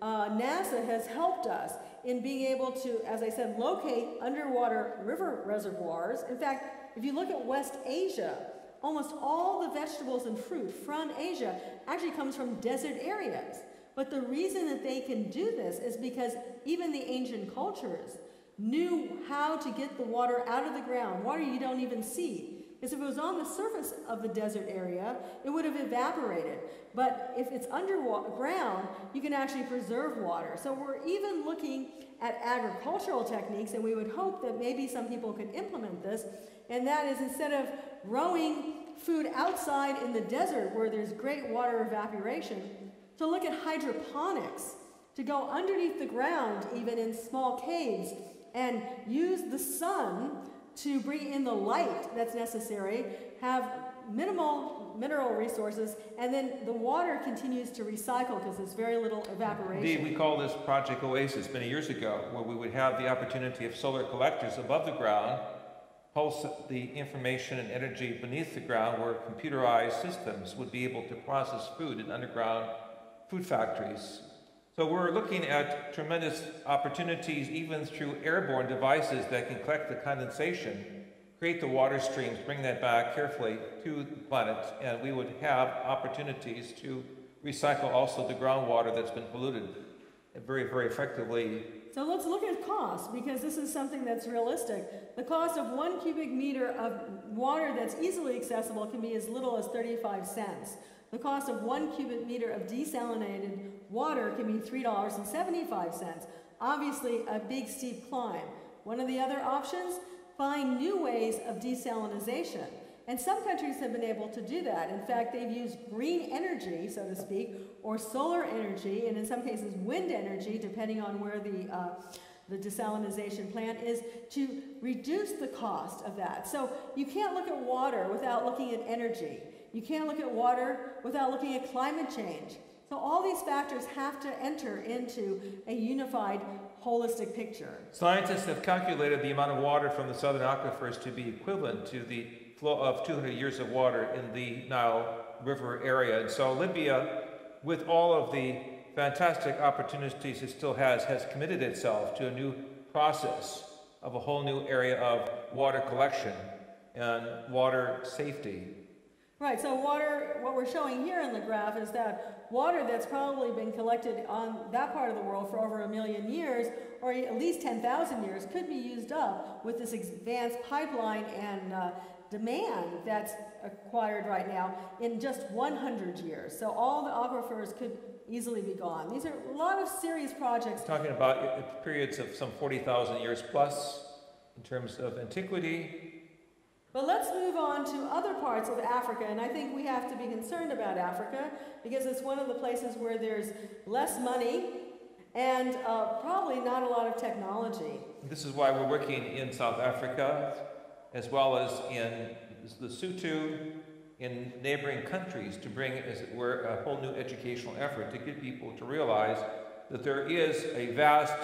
uh, NASA has helped us in being able to, as I said, locate underwater river reservoirs. In fact, if you look at West Asia, almost all the vegetables and fruit from Asia actually comes from desert areas. But the reason that they can do this is because even the ancient cultures knew how to get the water out of the ground, water you don't even see. Because if it was on the surface of the desert area, it would have evaporated. But if it's underground, you can actually preserve water. So we're even looking at agricultural techniques, and we would hope that maybe some people could implement this. And that is instead of growing food outside in the desert where there's great water evaporation, to look at hydroponics, to go underneath the ground, even in small caves, and use the sun to bring in the light that's necessary, have minimal mineral resources, and then the water continues to recycle because there's very little evaporation. Indeed, we call this Project Oasis many years ago, where we would have the opportunity of solar collectors above the ground pulse the information and energy beneath the ground where computerized systems would be able to process food in underground food factories. So we're looking at tremendous opportunities even through airborne devices that can collect the condensation create the water streams, bring that back carefully to the planet, and we would have opportunities to recycle also the groundwater that's been polluted very, very effectively. So let's look at cost because this is something that's realistic. The cost of one cubic meter of water that's easily accessible can be as little as 35 cents. The cost of one cubic meter of desalinated water can be $3.75. Obviously, a big steep climb. One of the other options find new ways of desalination. And some countries have been able to do that. In fact, they've used green energy, so to speak, or solar energy, and in some cases wind energy, depending on where the, uh, the desalination plant is, to reduce the cost of that. So you can't look at water without looking at energy. You can't look at water without looking at climate change. So all these factors have to enter into a unified holistic picture. Scientists have calculated the amount of water from the southern aquifers to be equivalent to the flow of 200 years of water in the Nile River area. And so Libya, with all of the fantastic opportunities it still has, has committed itself to a new process of a whole new area of water collection and water safety. Right, so water, what we're showing here in the graph is that water that's probably been collected on that part of the world for over a million years, or at least 10,000 years, could be used up with this advanced pipeline and uh, demand that's acquired right now in just 100 years. So all the aquifers could easily be gone. These are a lot of serious projects. Talking about periods of some 40,000 years plus in terms of antiquity, but let's move on to other parts of Africa, and I think we have to be concerned about Africa because it's one of the places where there's less money and uh, probably not a lot of technology. This is why we're working in South Africa as well as in the Lesotho, in neighboring countries to bring, as it were, a whole new educational effort to get people to realize that there is a vast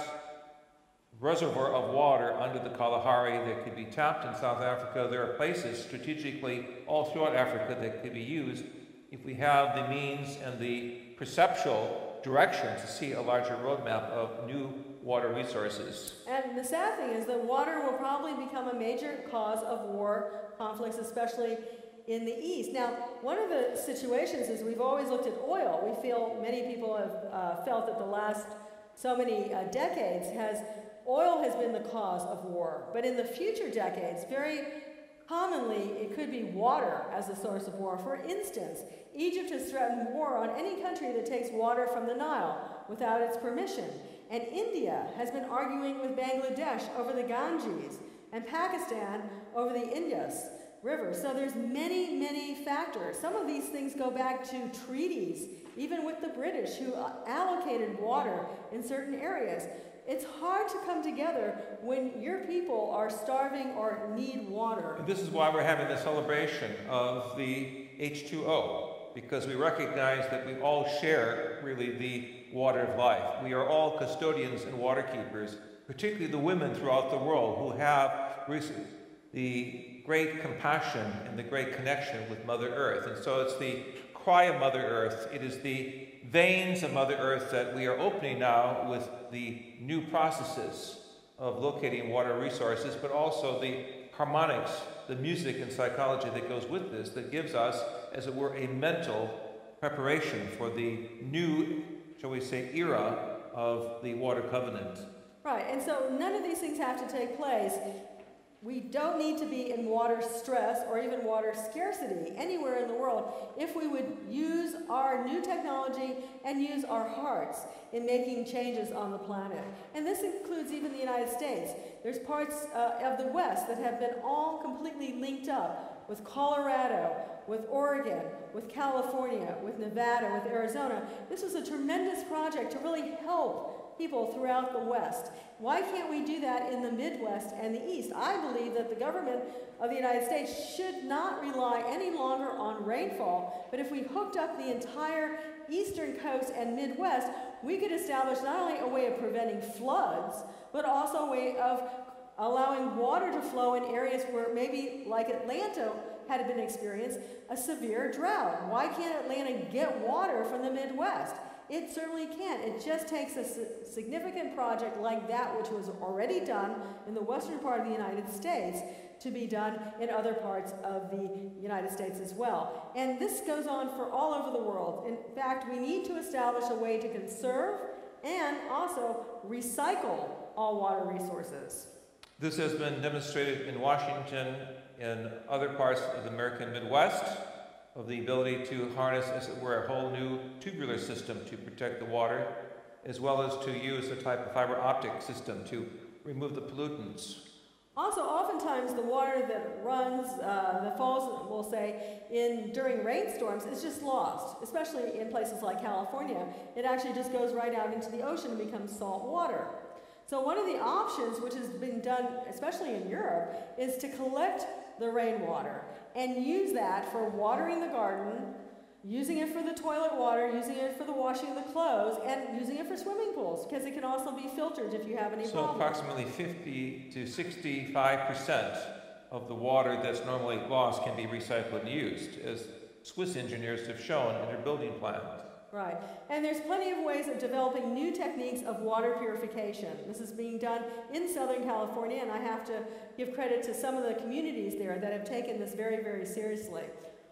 reservoir of water under the Kalahari that could be tapped in South Africa. There are places strategically all throughout Africa that could be used if we have the means and the perceptual direction to see a larger roadmap of new water resources. And the sad thing is that water will probably become a major cause of war conflicts, especially in the east. Now, one of the situations is we've always looked at oil. We feel many people have uh, felt that the last so many uh, decades has oil has been the cause of war, but in the future decades, very commonly it could be water as a source of war. For instance, Egypt has threatened war on any country that takes water from the Nile without its permission. And India has been arguing with Bangladesh over the Ganges and Pakistan over the Indus River. So there's many, many factors. Some of these things go back to treaties, even with the British, who uh, allocated water in certain areas. It's hard to come together when your people are starving or need water. And this is why we're having the celebration of the H2O, because we recognize that we all share really the water of life. We are all custodians and water keepers, particularly the women throughout the world who have the great compassion and the great connection with Mother Earth. And so it's the cry of Mother Earth, it is the veins of Mother Earth that we are opening now with the new processes of locating water resources, but also the harmonics, the music and psychology that goes with this, that gives us, as it were, a mental preparation for the new, shall we say, era of the water covenant. Right, and so none of these things have to take place. We don't need to be in water stress or even water scarcity anywhere in the world if we would use our new technology and use our hearts in making changes on the planet. And this includes even the United States. There's parts uh, of the West that have been all completely linked up with Colorado, with Oregon, with California, with Nevada, with Arizona. This was a tremendous project to really help people throughout the West. Why can't we do that in the Midwest and the East? I believe that the government of the United States should not rely any longer on rainfall, but if we hooked up the entire eastern coast and Midwest, we could establish not only a way of preventing floods, but also a way of allowing water to flow in areas where maybe, like Atlanta, had been experienced a severe drought. Why can't Atlanta get water from the Midwest? It certainly can. It just takes a significant project like that, which was already done in the western part of the United States, to be done in other parts of the United States as well. And this goes on for all over the world. In fact, we need to establish a way to conserve and also recycle all water resources. This has been demonstrated in Washington, in other parts of the American Midwest, of the ability to harness, as it were, a whole new tubular system to protect the water, as well as to use a type of fiber optic system to remove the pollutants. Also, oftentimes the water that runs, uh, falls, we'll say, in during rainstorms is just lost, especially in places like California. It actually just goes right out into the ocean and becomes salt water. So one of the options, which has been done, especially in Europe, is to collect the rainwater and use that for watering the garden, using it for the toilet water, using it for the washing of the clothes, and using it for swimming pools because it can also be filtered if you have any so problems. approximately 50 to 65 percent of the water that's normally lost can be recycled and used, as Swiss engineers have shown in their building plans. Right. And there's plenty of ways of developing new techniques of water purification. This is being done in Southern California, and I have to give credit to some of the communities there that have taken this very, very seriously.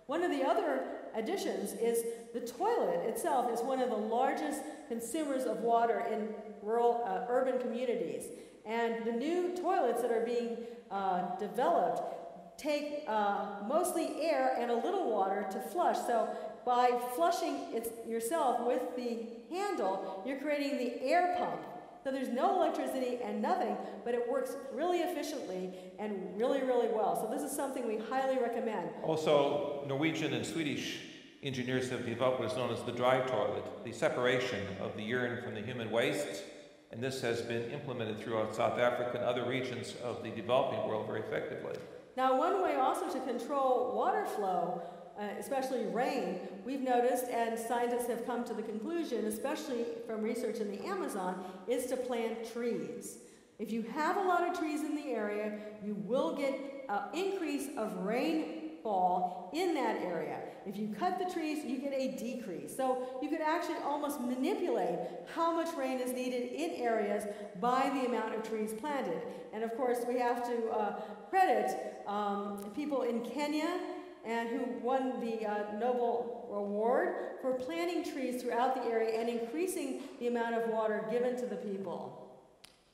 One of the other additions is the toilet itself is one of the largest consumers of water in rural, uh, urban communities. And the new toilets that are being uh, developed take uh, mostly air and a little water to flush. So by flushing it yourself with the handle, you're creating the air pump. So there's no electricity and nothing, but it works really efficiently and really, really well. So this is something we highly recommend. Also, Norwegian and Swedish engineers have developed what is known as the dry toilet, the separation of the urine from the human waste. And this has been implemented throughout South Africa and other regions of the developing world very effectively. Now, one way also to control water flow uh, especially rain, we've noticed, and scientists have come to the conclusion, especially from research in the Amazon, is to plant trees. If you have a lot of trees in the area, you will get an increase of rainfall in that area. If you cut the trees, you get a decrease. So you could actually almost manipulate how much rain is needed in areas by the amount of trees planted. And of course, we have to uh, credit um, people in Kenya and who won the uh, Nobel Award for planting trees throughout the area and increasing the amount of water given to the people.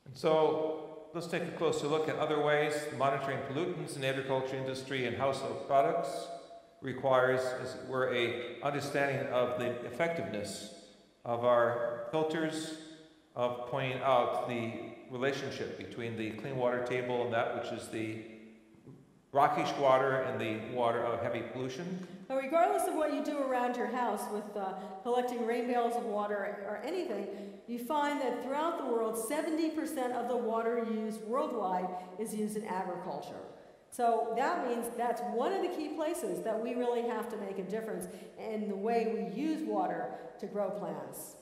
And so let's take a closer look at other ways monitoring pollutants in agriculture industry and household products requires, as it were, a understanding of the effectiveness of our filters, of pointing out the relationship between the clean water table and that which is the brackish water and the water of heavy pollution. But regardless of what you do around your house with uh, collecting rain bales of water or anything, you find that throughout the world, 70% of the water used worldwide is used in agriculture. So that means that's one of the key places that we really have to make a difference in the way we use water to grow plants.